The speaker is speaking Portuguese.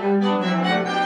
Música